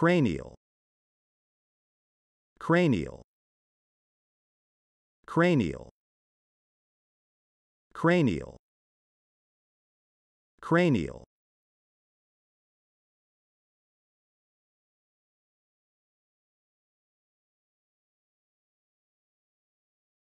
cranial. Cranial. Cranial. Cranial. Cranial.